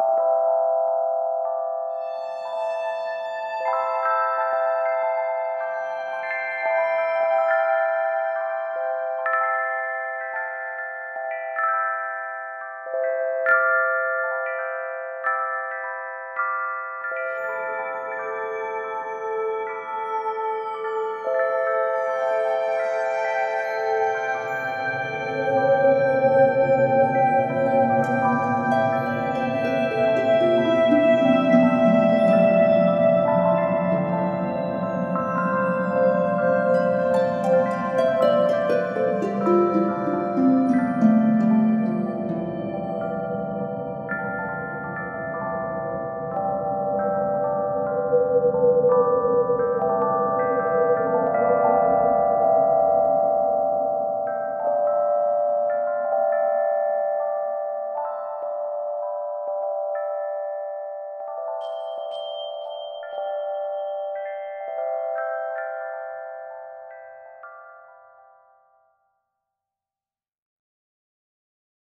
you